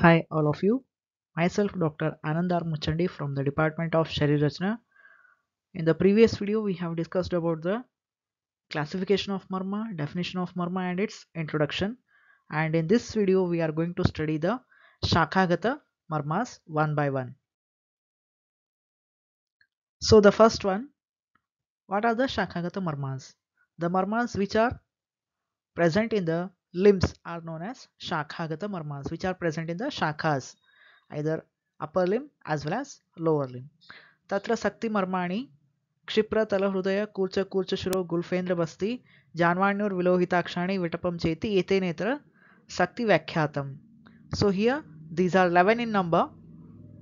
Hi, all of you. Myself, Dr. Anand R Muchchandi from the Department of Sharir Rachna. In the previous video, we have discussed about the classification of marma, definition of marma, and its introduction. And in this video, we are going to study the Shakhagata marmas one by one. So, the first one, what are the Shakhagata marmas? The marmas which are present in the limbs are known as Shakhagata marmas, which are present in the shakhas, either upper limb as well as lower limb. तत्र शक्ति मर्माणि क्षिप्र तलहृदय कूर्च कूर्चशिरो गुल्फेन्द्र बस्ति जान्वाण्योर्विलोहिताक्षाणि विटपम चेति एतेनेत्र शक्ति व्याख्यातम so here these are 11 in number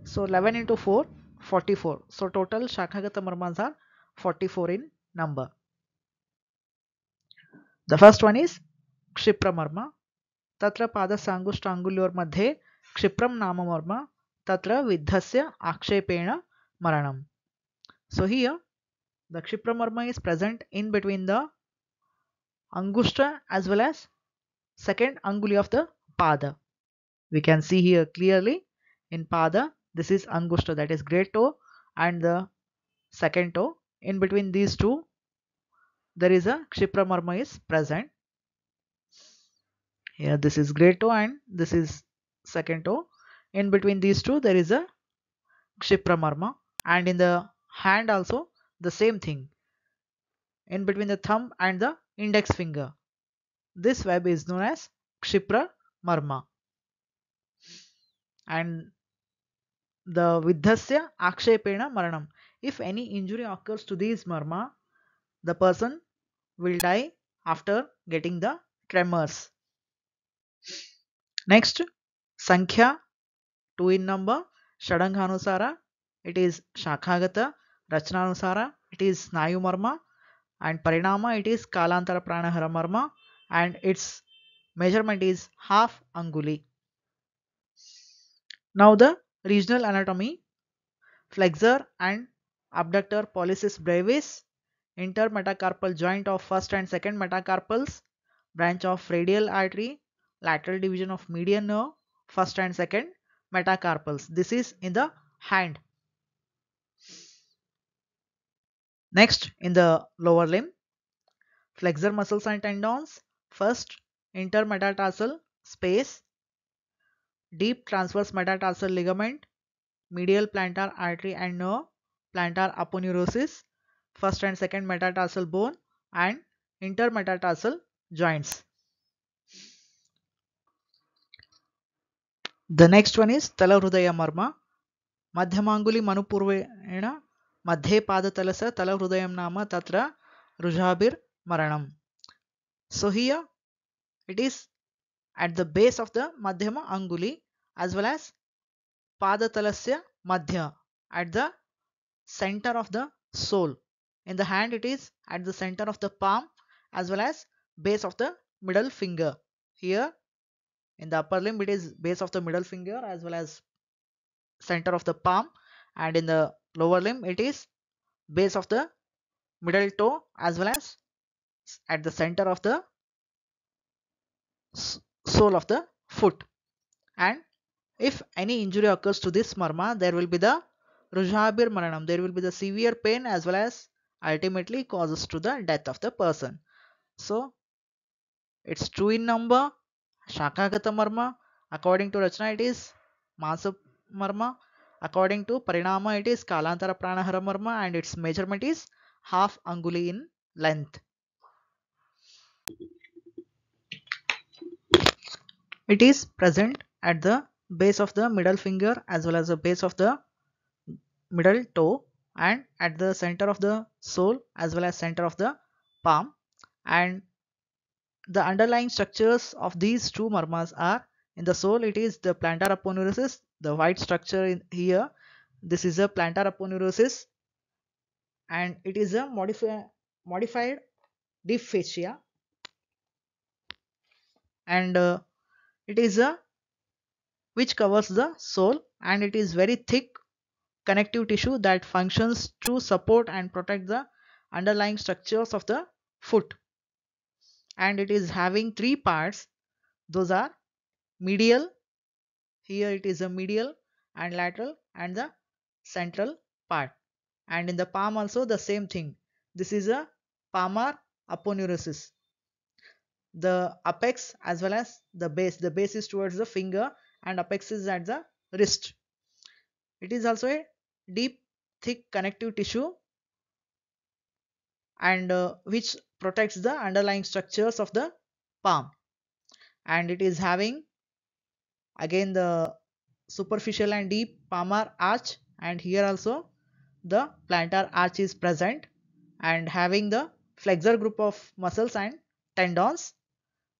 so 11 into 4 44 so total shakhagata marmas are 44 in number the first one is क्षिप्रमर्म त्र पादसांगुष्टांगुल्योर्मध्ये क्षिप्रम नाम मर्म त्र विद्धस्य आक्षेपेण मरणम् so हि the kshipramarma is present in between the angushta as well as second anguli of the pada we can see here clearly in pada this is angushta that is great toe and the second toe in between these two there is a kshipramarma is present here this is great toe and this is second toe in between these two there is a kshipra marma and in the hand also the same thing. In between the thumb and the index finger. This web is known as kshipra marma and the vidhasya akshepena maranam. If any injury occurs to these marma the person will die after getting the tremors next sankhya 2 in number shadanghanusara it is shakhagata rachananusara it is snayu marma and parinama it is kalantara pranahara marma and its measurement is half anguli. Now the regional anatomy flexor and abductor pollicis brevis intermetacarpal joint of first and second metacarpals branch of radial artery lateral division of median nerve first and second metacarpals. This is in the hand. Next in the lower limb flexor muscles and tendons. First intermetatarsal space. Deep transverse metatarsal ligament medial plantar artery and nerve plantar aponeurosis first and second metatarsal bone and intermetatarsal joints The next one is Talahrudaya Marma. Madhyamanguli Manupurvena Madhe Pada Talasa Talahridayam Nama Tatra rujabir Maranam. So here it is at the base of the Madhyama Anguli as well as Pada Talasya Madhya at the center of the sole. In the hand it is at the center of the palm as well as base of the middle finger. Here in the upper limb it is base of the middle finger as well as center of the palm. And in the lower limb it is base of the middle toe as well as at the center of the sole of the foot. And if any injury occurs to this marma there will be the rujhabir maranam. There will be the severe pain as well as ultimately causes to the death of the person. So it's true in number shakagata marma according to rachna it is masa marma according to parinama it is kalantara pranahara marma and its measurement is half anguli in length. It is present at the base of the middle finger as well as the base of the middle toe and at the center of the sole as well as center of the palm. And the underlying structures of these two marmas are in the sole it is the plantar aponeurosis the white structure in here this is a plantar aponeurosis and it is a modifi modified deep fascia. And uh, it is a which covers the sole and it is very thick connective tissue that functions to support and protect the underlying structures of the foot and it is having three parts. Those are medial here it is a medial and lateral and the central part. And in the palm also the same thing. This is a palmar aponeurosis. The apex as well as the base. The base is towards the finger and apex is at the wrist. It is also a deep thick connective tissue and uh, which protects the underlying structures of the palm. And it is having again the superficial and deep palmar arch and here also the plantar arch is present and having the flexor group of muscles and tendons.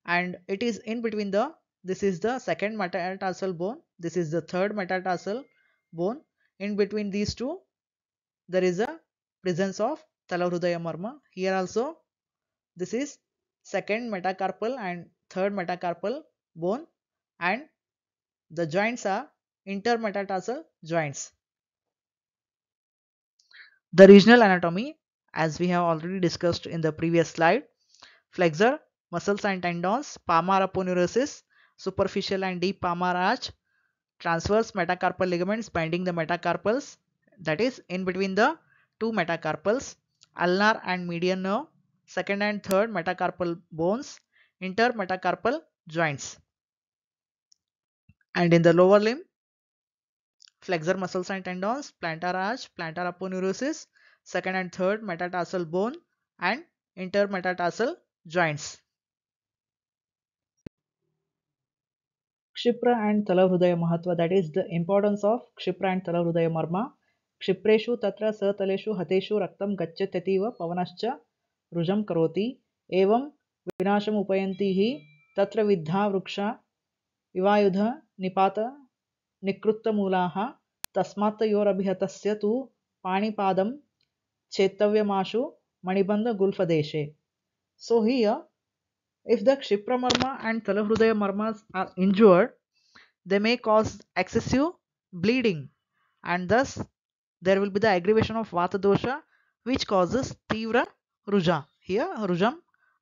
And it is in between the this is the second metatarsal bone this is the third metatarsal bone. In between these two there is a presence of Talahrudaya marma. Here also this is second metacarpal and third metacarpal bone and the joints are intermetatarsal joints. The regional anatomy as we have already discussed in the previous slide flexor muscles and tendons palmar aponeurosis superficial and deep palmar arch transverse metacarpal ligaments binding the metacarpals that is in between the two metacarpals ulnar and median nerve, second and third metacarpal bones, intermetacarpal joints. And in the lower limb, flexor muscles and tendons, plantar arch, plantar aponeurosis, second and third metatarsal bone and intermetatarsal joints. Kshipra and Talahrudaya Mahatva that is the importance of Kshipra and Talahrudaya Marma क्षिप्रेषु तत्र सतलेषु हतेषु रक्तं गच्छत्यतीव पवनश्च रुजं करोति। एवं विनाशम् उपयन्ति हि तत्र विद्धा वृक्षा इवायुध निपात निकृत्तमूलाः। तस्मात्तयोरभिहतस्य तु पाणिपादं चेतव्यमाशु मणिबन्धगुल्फदेशे। So here, if the Kshipra Marma and Talahrudaya Marmas are injured, they may cause excessive bleeding and thus there will be the aggravation of Vata dosha which causes Tivra Ruja. Here Rujam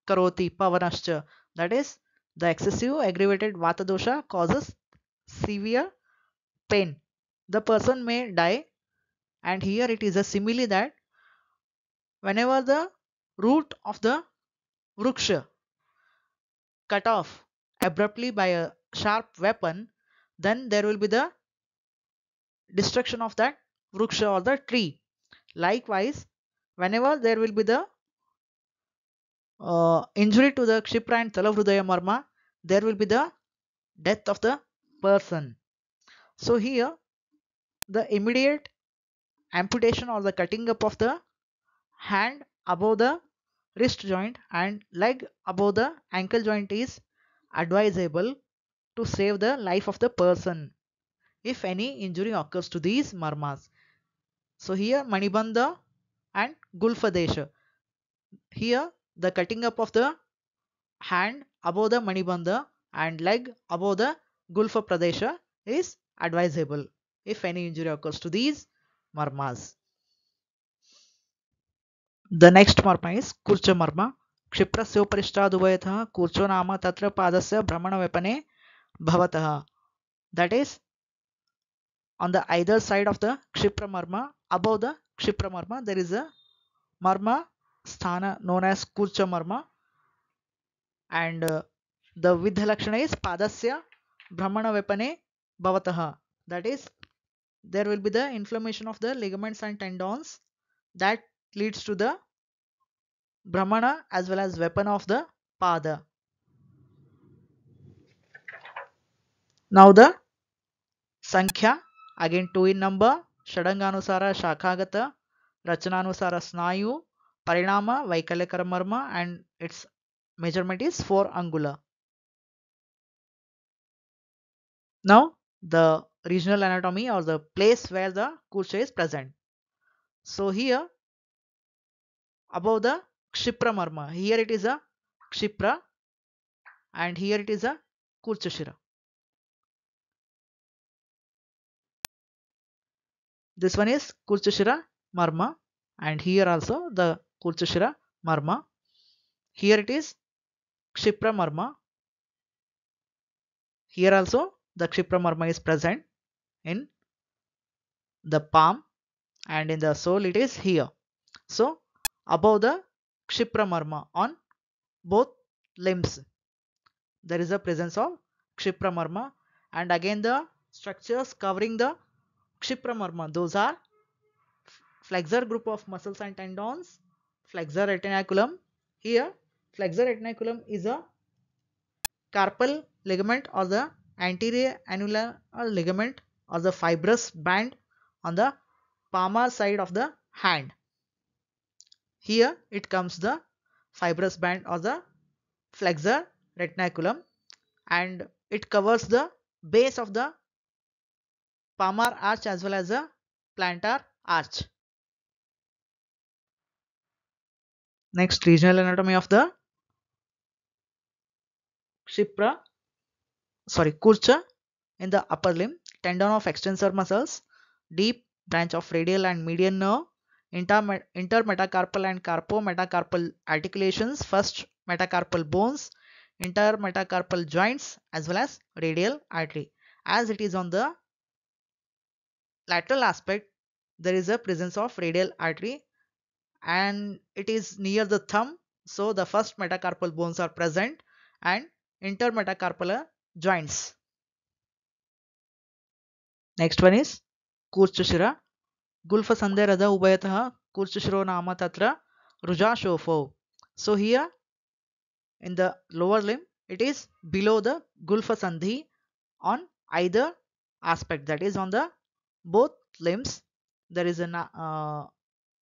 Karoti Pavanascha. That is the excessive aggravated Vata dosha causes severe pain. The person may die and here it is a simile that whenever the root of the Vruksha cut off abruptly by a sharp weapon then there will be the destruction of that vruksha or the tree. Likewise, whenever there will be the uh, injury to the Kshipra and Talahrudaya Marma, there will be the death of the person. So here, the immediate amputation or the cutting up of the hand above the wrist joint and leg above the ankle joint is advisable to save the life of the person if any injury occurs to these marmas. So here Manibandha and Gulfadesha. Here the cutting up of the hand above the Manibandha and leg above the Gulfa Pradesha is advisable if any injury occurs to these marmas. The next marma is Kurcha marma. क्षिप्रस्योपरिष्टादुभयतः कूर्चो नाम तत्र पादस्य भ्रमणव्यपने भवतः that is on the either side of the Kshipra marma above the Kshipra marma there is a marma sthana known as Kurcha marma and uh, the Vidha Lakshana is Padasya Brahmana Vepane Bhavataha. That is there will be the inflammation of the ligaments and tendons that leads to the Brahmana as well as vepana of the Pada. Now the Sankhya again 2 in number ಷಡಂಗಾನುಸಾರ ಶಾಖಾಗತ ರಚನಾನುಸಾರ ಸ್ನಾಯು ಪರಿಣಾಮ ವೈಕಲ್ಯಕರ ಮರ್ಮ and its measurement is 4 angular. Now the regional anatomy or the place where the kurcha is present. So here above the kshipra marma, here it is a kshipra and here it is a kurchashira. This one is Kurchashira Marma and here also the Kurchashira Marma. Here it is Kshipra Marma. Here also the Kshipramarma is present in the palm and in the sole it is here. So above the Kshipramarma on both limbs there is a presence of Kshipramarma and again the structures covering the Those are flexor group of muscles and tendons, flexor retinaculum. Here flexor retinaculum is a carpal ligament or the anterior annular ligament or the fibrous band on the palmar side of the hand. Here it comes the fibrous band or the flexor retinaculum and it covers the base of the palmar arch as well as the plantar arch. Next regional anatomy of the Kshipra, sorry, Kurcha in the upper limb, tendon of extensor muscles, deep branch of radial and median nerve, inter intermetacarpal and carpometacarpal articulations, first metacarpal bones, intermetacarpal joints as well as radial artery. As it is on the lateral aspect, there is a presence of radial artery and it is near the thumb. So the first metacarpal bones are present and intermetacarpal joints. Next one is Kurchashira. Gulfa Sanderada Ubayataha Kurchashiro Nama Tatra Ruja Shofo. So here in the lower limb it is below the Gulfa Sandhi on either aspect that is on the both limbs there is a uh,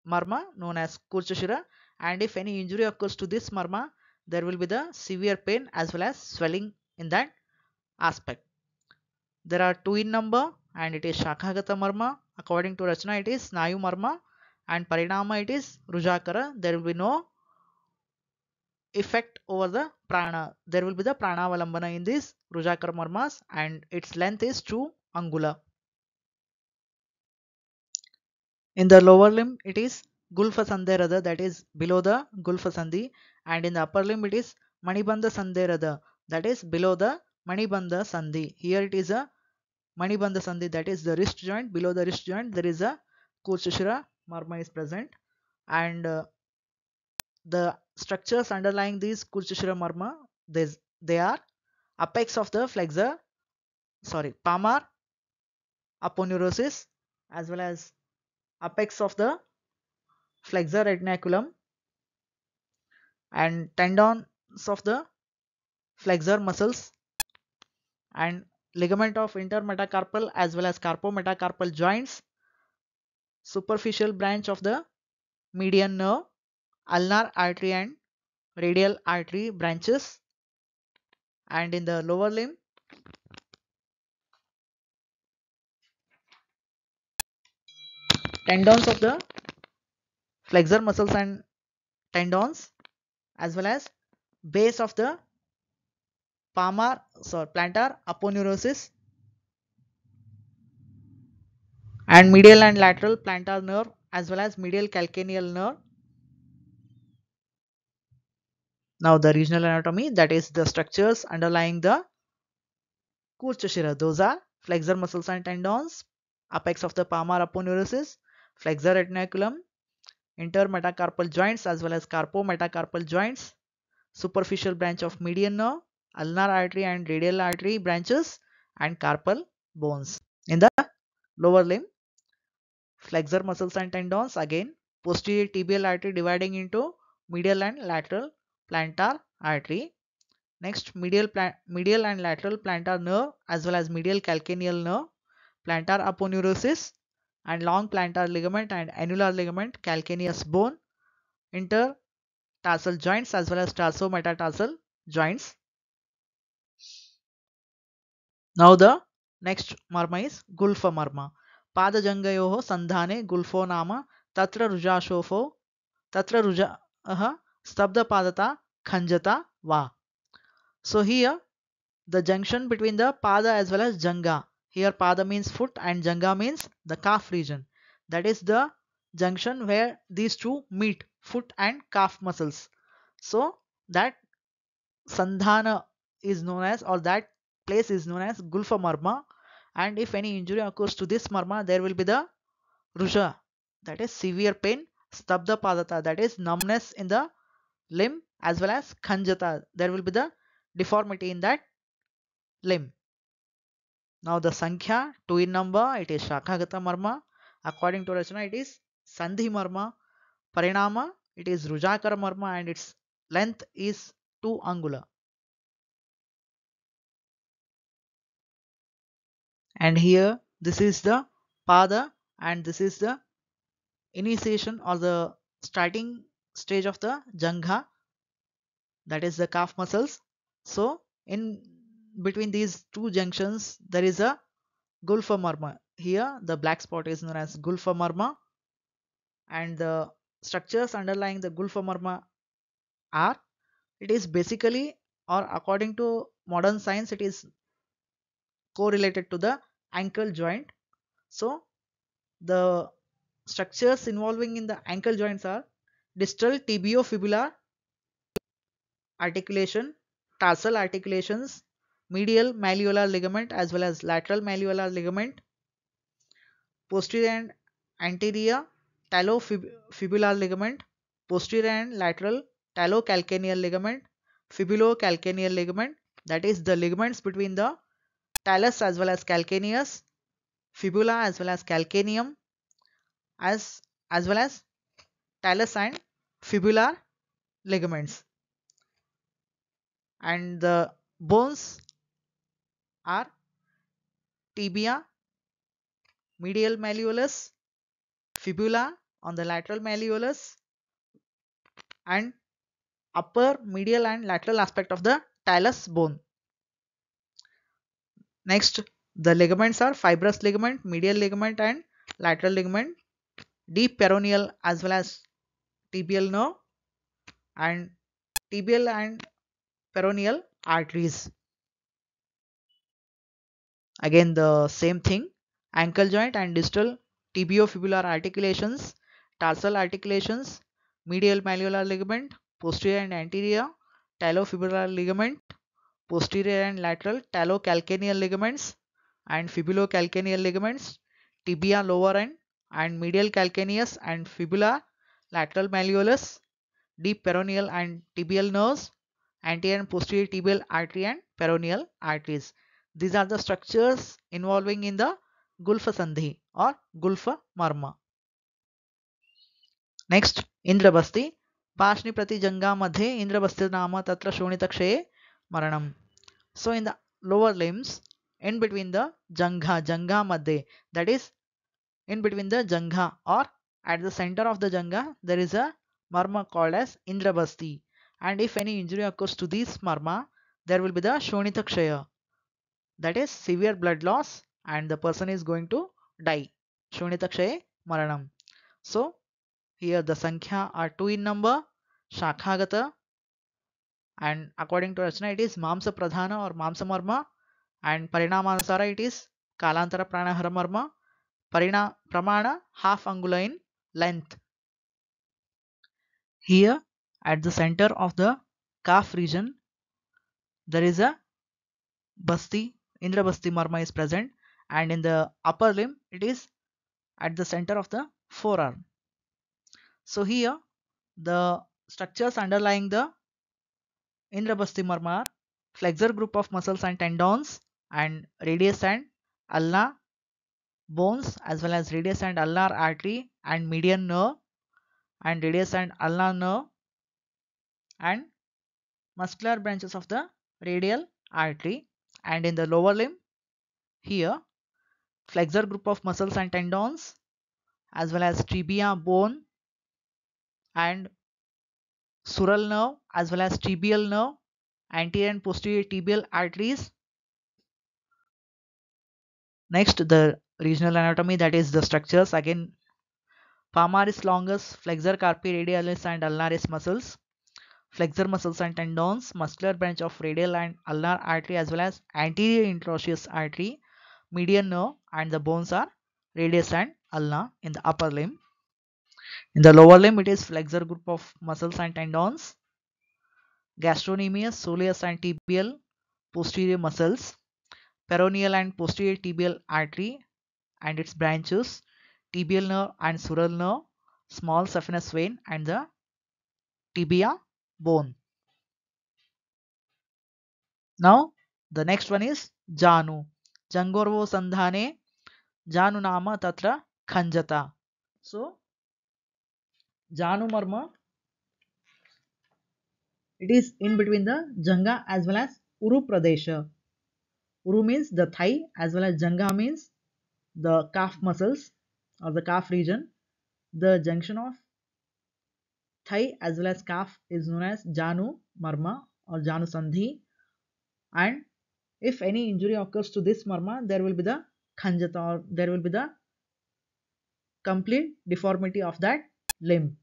marma known as Kurchashira and if any injury occurs to this marma there will be the severe pain as well as swelling in that aspect. There are two in number and it is Shakhagata marma. According to Rachna it is Snayu marma and Parinama it is Rujakara. There will be no effect over the prana. There will be the prana valambana in these Rujakara marmas and its length is 2 angula. In the lower limb it is Gulfa Sandherada that is below the Gulfa Sandhi and in the upper limb it is Manibandha Sandherada that is below the Manibandha Sandhi. Here it is a Manibandha Sandhi that is the wrist joint. Below the wrist joint there is a Kurchashira marma is present and uh, the structures underlying these Kurchashira marma they are apex of the flexor sorry palmar aponeurosis as well as apex of the flexor retinaculum and tendons of the flexor muscles and ligament of intermetacarpal as well as carpometacarpal joints superficial branch of the median nerve ulnar artery and radial artery branches and in the lower limb tendons of the flexor muscles and tendons as well as base of the palmar sorry plantar aponeurosis and medial and lateral plantar nerve as well as medial calcaneal nerve. Now the regional anatomy that is the structures underlying the Kurchashira. Those are flexor muscles and tendons, apex of the palmar aponeurosis, flexor retinaculum, intermetacarpal joints as well as carpometacarpal joints, superficial branch of median nerve, ulnar artery and radial artery branches and carpal bones. In the lower limb, flexor muscles and tendons again posterior tibial artery dividing into medial and lateral plantar artery. Next medial, medial and lateral plantar nerve as well as medial calcaneal nerve, plantar aponeurosis and long plantar ligament and annular ligament calcaneus bone intertarsal joints as well as tarsometatarsal joints. Now the next marma is gulfa marma. पादजङ्गयोः सन्धाने गुल्फो नाम तत्र रुजाशोफो तत्र रुजः स्तब्धपादता khanjata va. So here the junction between the pada as well as janga here pada means foot and janga means the calf region. That is the junction where these two meet foot and calf muscles. So that sandhana is known as or that place is known as Gulfa marma and if any injury occurs to this marma there will be the Ruja that is severe pain Stabda Padata that is numbness in the limb as well as Khanjata there will be the deformity in that limb. Now the Sankhya 2 in number it is Shakhagata marma. According to Rachana it is Sandhi marma. Parinama it is Rujakara marma and its length is 2 angula. and here this is the pada and this is the initiation or the starting stage of the jangha that is the calf muscles. So in between these two junctions there is a gulfa marma here the black spot is known as gulfa marma and the structures underlying the gulfa marma are it is basically or according to modern science it is correlated to the ankle joint. So the structures involving in the ankle joints are distal tibiofibular articulation, tarsal articulations, medial malleolar ligament as well as lateral malleolar ligament, posterior and anterior talofibular ligament, posterior and lateral talocalcaneal ligament, fibulocalcaneal ligament that is the ligaments between the talus as well as calcaneus, fibula as well as calcaneum, as, as well as talus and fibular ligaments. And the bones are tibia, medial malleolus, fibula on the lateral malleolus and upper medial and lateral aspect of the talus bone. Next, the ligaments are fibrous ligament, medial ligament and lateral ligament, deep peroneal as well as tibial nerve and tibial and peroneal arteries. Again the same thing, ankle joint and distal tibiofibular articulations, tarsal articulations, medial malleolar ligament, posterior and anterior, talofibular ligament, posterior and lateral talocalcaneal ligaments and fibulocalcaneal ligaments, tibia lower end and medial calcaneus and fibula, lateral malleolus, deep peroneal and tibial nerves, anterior and posterior tibial artery and peroneal arteries. These are the structures involving in the Gulfa Sandhi or Gulfa Marma. Next, Indrabasti. Prati Janga Madhe Indrabasti Nama Tatra Shonitakshaye Maranam. So in the lower limbs, in between the Janga, Janga Madhe, that is in between the Janga or at the center of the Janga, there is a marma called as Indrabasti. And if any injury occurs to this marma, there will be the Shonitakshaya. That is severe blood loss and the person is going to die. Shonitakshaya Maranam. So here the Sankhya are 2 in number. Shakhagata and according to Rachana it is Mamsa Pradhana or Mamsa Marma and Parinamanasara it is Kalantara Pranahara Marma Parina Pramana half angula in length. Here at the center of the calf region there is a Basti, Indra Basti Marma is present and in the upper limb it is at the center of the forearm. So here the structures underlying the Indrabasti marma flexor group of muscles and tendons and radius and ulnar bones as well as radius and ulnar artery and median nerve and radius and ulnar nerve and muscular branches of the radial artery and in the lower limb here flexor group of muscles and tendons as well as tibia bone and sural nerve as well as tibial nerve, anterior and posterior tibial arteries. Next, the regional anatomy that is the structures again palmaris longus, flexor carpi radialis and ulnaris muscles, flexor muscles and tendons, muscular branch of radial and ulnar artery as well as anterior interosseous artery, median nerve and the bones are radius and ulna in the upper limb. In the lower limb, it is flexor group of muscles and tendons, gastrocnemius, soleus and tibial posterior muscles, peroneal and posterior tibial artery and its branches, tibial nerve and sural nerve, small saphenous vein and the tibia bone. Now the next one is Janu. Jangorvo Sandhane Janu Nama Tatra Khanjata. So Janu Marma it is in between the Janga as well as Uru Pradesha. Uru means the thigh as well as Janga means the calf muscles or the calf region. The junction of thigh as well as calf is known as Janu Marma or Janu Sandhi and if any injury occurs to this marma there will be the khanjata or there will be the complete deformity of that limb.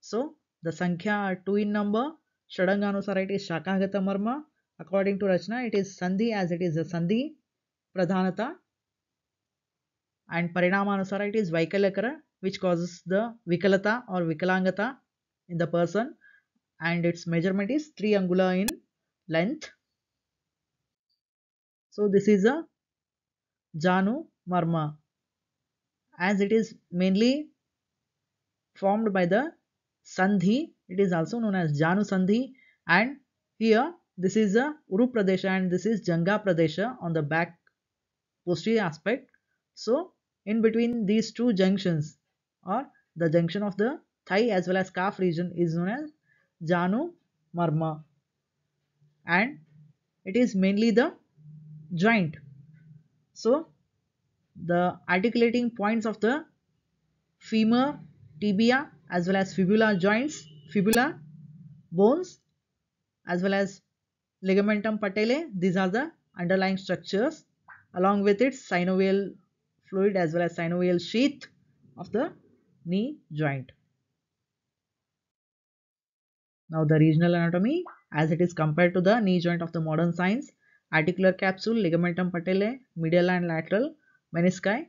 So the sankhya are 2 in number. Shadanganusara it is Shakagata marma. According to Rachna it is Sandhi as it is a Sandhi Pradhanata and Parinamanusara it is Vaikalyakara which causes the Vikalata or Vikalangata in the person and its measurement is 3 angula in length so this is a Janu Marma as it is mainly formed by the Sandhi. It is also known as Janu Sandhi and here this is a Uru Pradesha and this is Janga Pradesha on the back posterior aspect. So in between these two junctions or the junction of the thigh as well as calf region is known as Janu Marma and it is mainly the joint. So the articulating points of the femur, tibia as well as fibula joints, fibula, bones as well as ligamentum patellae these are the underlying structures along with its synovial fluid as well as synovial sheath of the knee joint. Now the regional anatomy as it is compared to the knee joint of the modern science articular capsule, ligamentum patellae, medial and lateral, menisci,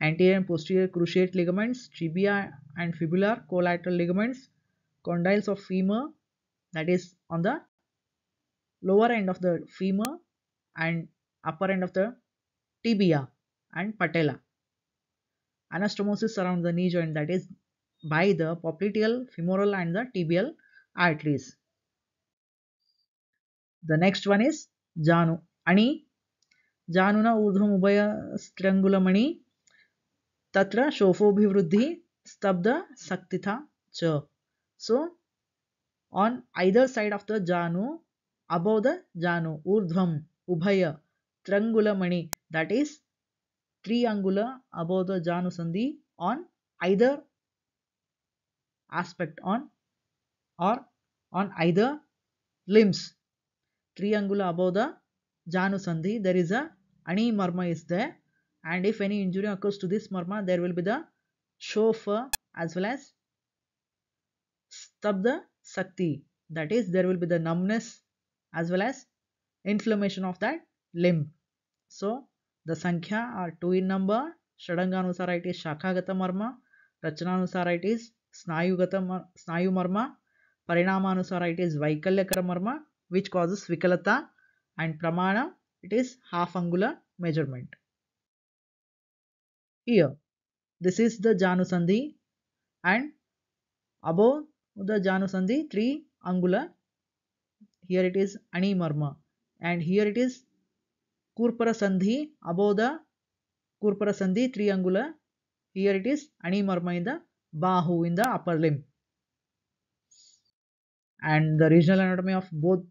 anterior and posterior cruciate ligaments, tibia and fibular collateral ligaments, condyles of femur that is on the lower end of the femur and upper end of the tibia and patella. Anastomosis around the knee joint that is by the popliteal, femoral and the tibial arteries. The next one is Janu. Ani. Januna urdhvamubhaya strangulamani. Tatra shofobhivruddhi stabda saktitha cha. So, on either side of the Janu, above the Janu, urdhvam, ubhaya, strangulamani. That is, triangular above the Janu sandhi on either aspect on or on either limbs triangula above the Janu Sandhi, there is a Ani Marma is there and if any injury occurs to this Marma, there will be the Shofa as well as Stabda Sakti. That is, there will be the numbness as well as inflammation of that limb. So, the Sankhya are 2 in number. Shadanganusara it is Shakhagata Marma. Rachananusara it is Snayugata Snayu Marma. Parinamanusara it is Marma which causes Vikalata and pramana it is half angular measurement. Here this is the Janusandhi and above the Janusandhi 3 angular here it is Ani Marma and here it is Kurpara Sandhi above the Kurpara Sandhi 3 angular here it is Ani Marma in the Bahu in the upper limb and the regional anatomy of both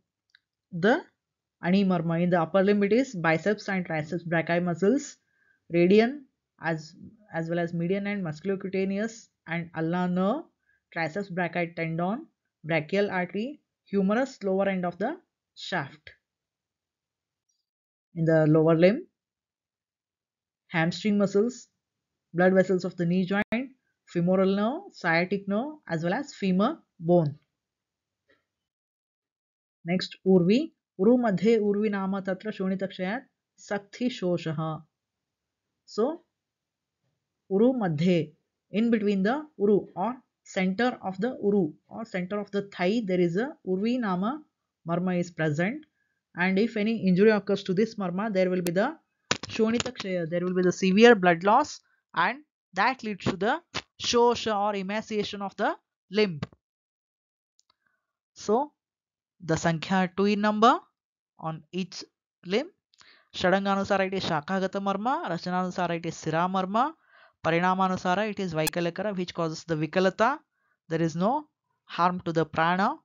the Animarma. In the upper limb it is biceps and triceps brachii muscles, radian as, as well as median and musculocutaneous and ulnar nerve, triceps brachii tendon, brachial artery, humerus lower end of the shaft. In the lower limb, hamstring muscles, blood vessels of the knee joint, femoral nerve, sciatic nerve as well as femur bone. Next Urvi uru madhe urvi nama tatra shonitakshayat sakthi shoshaha. So, madhe in between the uru or center of the uru or center of the thigh there is a urvi nama marma is present and if any injury occurs to this marma there will be the shonita kshaya there will be the severe blood loss and that leads to the shosha or emaciation of the limb so the sankhya 2 in number on each limb Shadanganusara it is Shakagata Marma, Rachananusara it is Sira Marma, Parinamanusara it is Vaikalakara which causes the Vikalata. There is no harm to the prana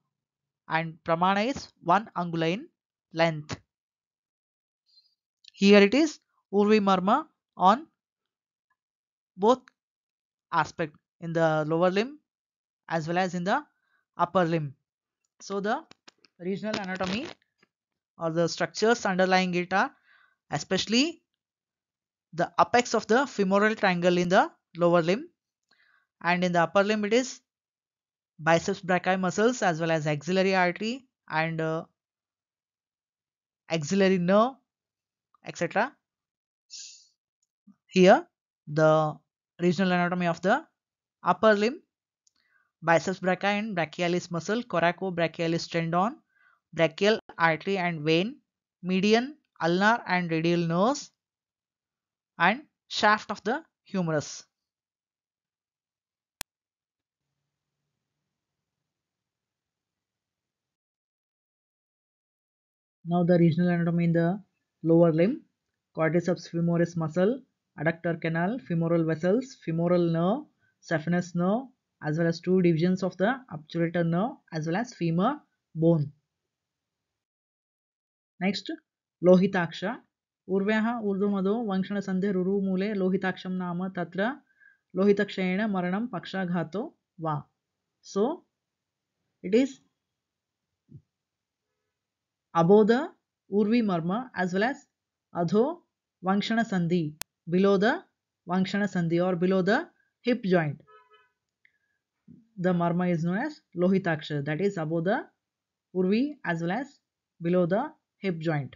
and Pramana is 1 angula in length. Here it is Urvi Marma on both aspect in the lower limb as well as in the upper limb. So the regional anatomy or the structures underlying it are especially the apex of the femoral triangle in the lower limb and in the upper limb it is biceps brachii muscles as well as axillary artery and uh, axillary nerve etc. Here the regional anatomy of the upper limb biceps brachii and brachialis muscle coracobrachialis tendon brachial artery and vein median ulnar and radial nerves and shaft of the humerus. Now the regional anatomy in the lower limb, quadriceps femoris muscle, adductor canal, femoral vessels, femoral nerve, saphenous nerve, as well as two divisions of the obturator nerve as well as femur bone. Next लोहिताक्ष उर्व्या ऊर्धुमदो वंशण संधे रुरुमूले लोहिताक्ष नाम त्र लोहितक्षेण मरण पक्षाघातो वा सो इट इज़ अबोध ऊर्वी मर्म एज वेल एज अधो वंशण संधि बिलो द वंशण संधि और below the hip joint the marma is known as lohitaksha that is above the urvi as well as below the hip joint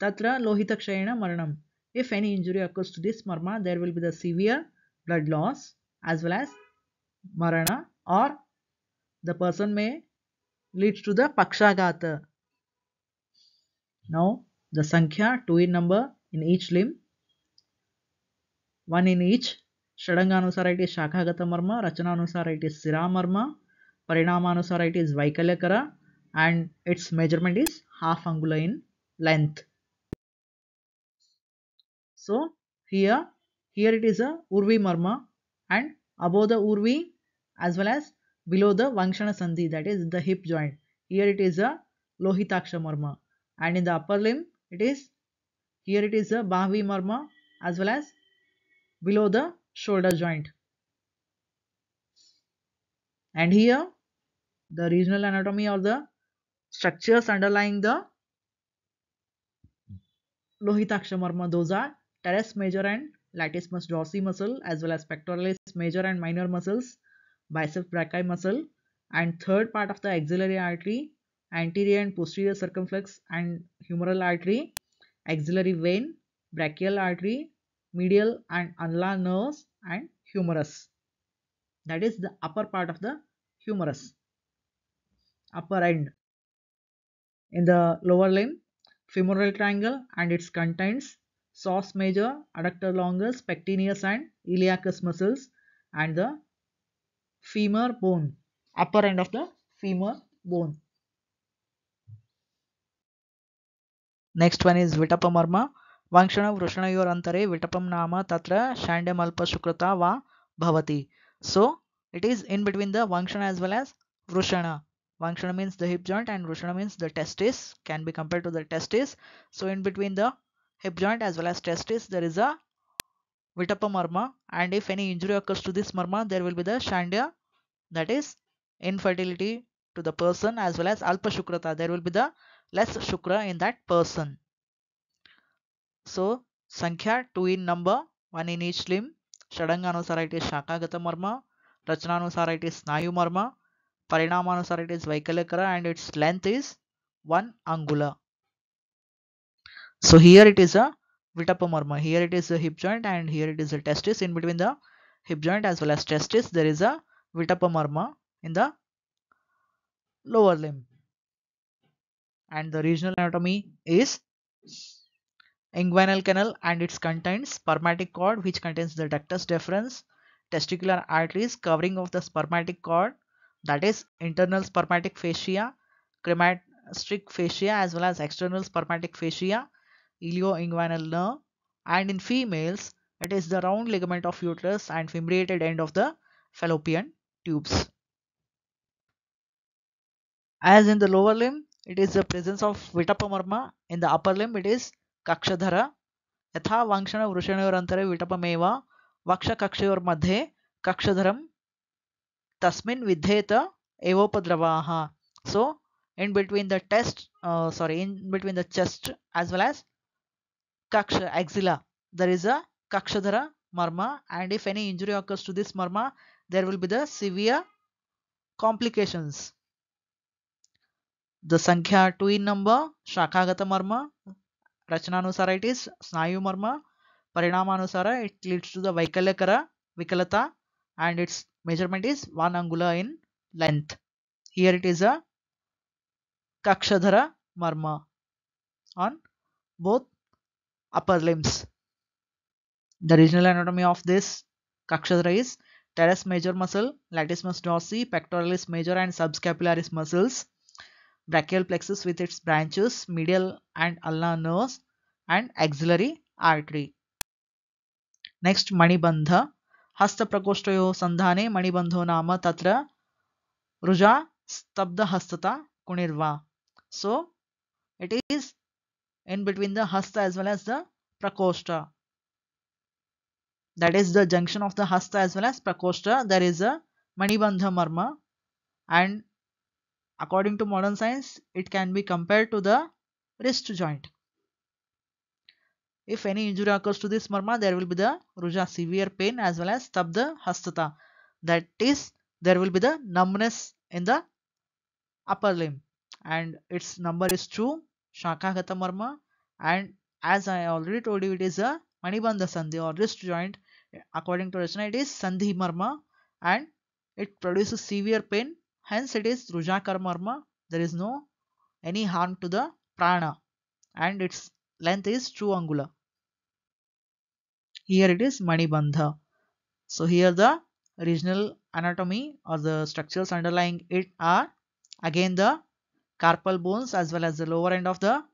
Tatra Lohitakshayana Maranam. If any injury occurs to this marma, there will be the severe blood loss as well as marana or the person may lead to the pakshagata. Now the sankhya 2 in number in each limb, 1 in each. Shadanganusara it is Shakhagata Marma, Rachananusara it is Sira Marma, Parinamanusara it is Vaikalakara and its measurement is half angula in length. So here, here it is a Urvi Marma and above the Urvi as well as below the Vankshana Sandhi that is the hip joint. Here it is a Lohitaksha Marma and in the upper limb it is here it is a Bahvi Marma as well as below the shoulder joint. And here the regional anatomy or the structures underlying the Lohitaksha Marma those are teres major and latissimus dorsi muscle as well as pectoralis major and minor muscles, biceps brachii muscle and third part of the axillary artery, anterior and posterior circumflex and humeral artery, axillary vein, brachial artery, medial and ulnar nerves and humerus. That is the upper part of the humerus, upper end. In the lower limb, femoral triangle and its contents psoas major, adductor longus, pectineus and iliacus muscles and the femur bone, upper end of the femur bone. Next one is Vitapamarma. Vankshana Vrishanayor Antare Vitapam Nama Tatra Shandamalpa Shukrata Va Bhavati. So it is in between the Vankshana as well as Vrishana. Vankshana means the hip joint and Vrishana means the testis can be compared to the testis. So in between the hip joint as well as testis there is a vitapa marma and if any injury occurs to this marma there will be the shandya that is infertility to the person as well as alpa shukrata. There will be the less shukra in that person. So sankhya 2 in number 1 in each limb. Shadanganusara it is shakagata marma. It is snayu marma parinamanusara it is vaikalakara and its length is 1 angula so here it is a vitapamarma. Here it is a hip joint and here it is a testis. In between the hip joint as well as testis, there is a vitapamarma in the lower limb. and the regional anatomy is inguinal canal and it contains spermatic cord which contains the ductus deferens, testicular arteries covering of the spermatic cord that is internal spermatic fascia, cremasteric fascia as well as external spermatic fascia, ilioinguinal nerve and in females it is the round ligament of uterus and fimbriated end of the fallopian tubes. As in the lower limb, it is the presence of Vitapamarma. In the upper limb, it is Kakshadhara. यथा वाङ्क्षण वृषणयोरन्तरे विटपमेव वक्षकक्षयोर्मध्ये कक्षधरं तस्मिन् विधेत एवोपद्रवाः. So in between the test sorry in between the chest as well as kaksha axilla there is a kakshadhara marma and if any injury occurs to this marma there will be the severe complications the sankhya 2 in number शाखागत मर्म रचना अनुसार it is snayu marma parinam it leads to the vaikalyakar vikalata and it's measurement is 1 angula in length. Here it is a Kakshadhara Marma on both upper limbs. The regional anatomy of this Kakshadhara is teres major muscle, latissimus dorsi, pectoralis major and subscapularis muscles brachial plexus with its branches, median and ulnar nerves and axillary artery. Next Manibandha. हस्त प्रकोष्ठ संधाने मणिबंधो नाम त्र रुजा स्तब्ध हस्तता कुणिर्वा so it is in between the hasta as well as the prakoshtha that is the junction of the hasta as well as prakoshtha there is a manibandh marma and according to modern science it can be compared to the wrist joint If any injury occurs to this marma, there will be the ruja severe pain as well as stabda hastata. That is, there will be the numbness in the upper limb and its number is 2 Shakhagata marma and as I already told you it is a Manibandha Sandhi or wrist joint according to Rachana it is Sandhi marma and it produces severe pain Hence it is Rujakarmarma. There is no any harm to the prana and its length is 2 angula. Here it is Manibandha. So here the regional anatomy or the structures underlying it are again the carpal bones as well as the lower end of the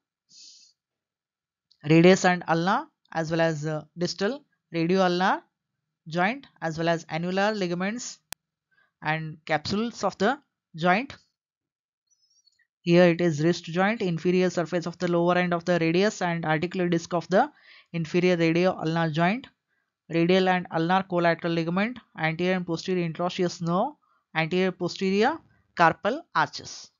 radius and ulna as well as the distal radioulnar joint as well as annular ligaments and capsules of the joint. Here it is wrist joint, inferior surface of the lower end of the radius and articular disc of the inferior radio ulnar joint, radial and ulnar collateral ligament, anterior and posterior interosseous nerve, anterior posterior carpal arches.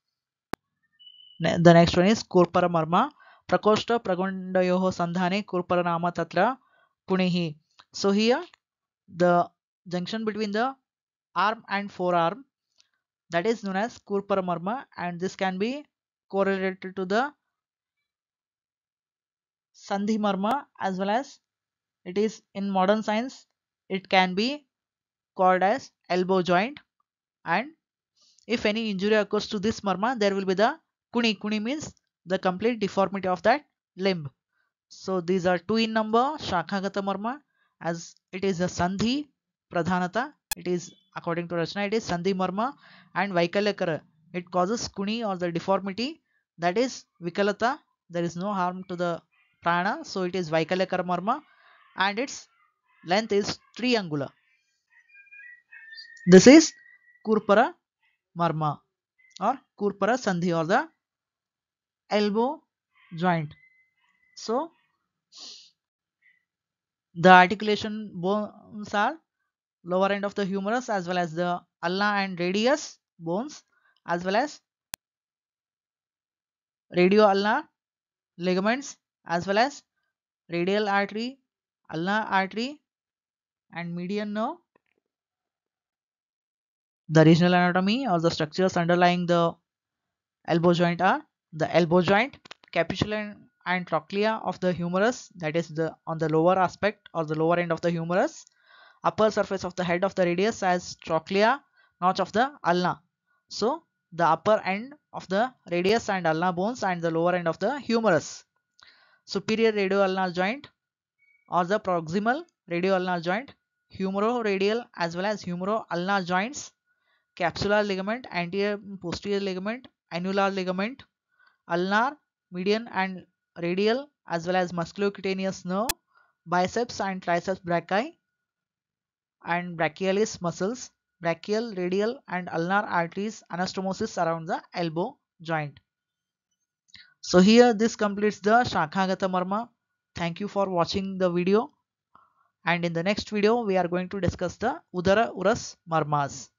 The next one is Kurpara Marma. Prakoshta Pragundayoho Sandhane Nama Tatra Punihi. So here the junction between the arm and forearm that is known as Kurparamarma and this can be correlated to the Sandhi Marma as well as it is in modern science it can be called as elbow joint and if any injury occurs to this marma there will be the kuni kuni means the complete deformity of that limb so these are two in number shakhagata marma as it is a sandhi pradhanata it is according to Rachana, it is Sandhi Marma and Vaikalakara. It causes Kuni or the deformity. That is Vikalata. There is no harm to the prana. So it is Vaikalakara Marma and its length is triangular. This is Kurpara Marma or Kurpara Sandhi or the elbow joint. So the articulation bones are lower end of the humerus as well as the ulna and radius bones as well as radioulnar ligaments as well as radial artery, ulnar artery and median nerve. The regional anatomy or the structures underlying the elbow joint are the elbow joint, capitulum and trochlea of the humerus that is the on the lower aspect or the lower end of the humerus upper surface of the head of the radius as trochlear notch of the ulna. So the upper end of the radius and ulna bones and the lower end of the humerus. Superior radioulnar joint or the proximal radioulnar joint, humeroradial as well as humeroulnar joints, capsular ligament, anterior posterior ligament, annular ligament, ulnar, median and radial as well as musculocutaneous nerve, biceps and triceps brachii and brachialis muscles, brachial, radial and ulnar arteries, anastomosis around the elbow joint. So here this completes the Shakhagata Marma. Thank you for watching the video and in the next video we are going to discuss the Udara Uras Marmas.